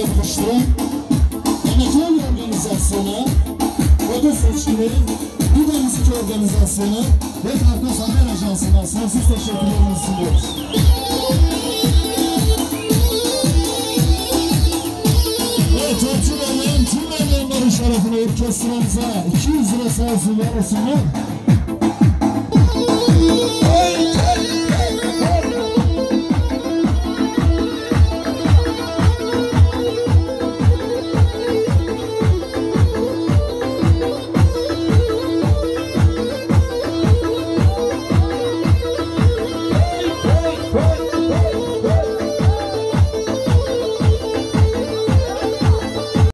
yapıştıran Anadolu Organizasyonu, Foto Seçkili, Duda Müzik Organizasyonu ve Kafkas Haber Ajansı'na sonsuz teşekkürlerimizi sunuyoruz. Evet, Orçun Bey'in tüm memnunların şerefine orkestramıza 200 lira sağ olsunlar olsunlar.